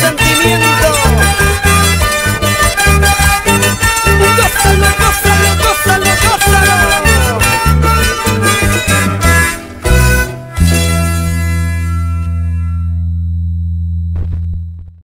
sentimiento.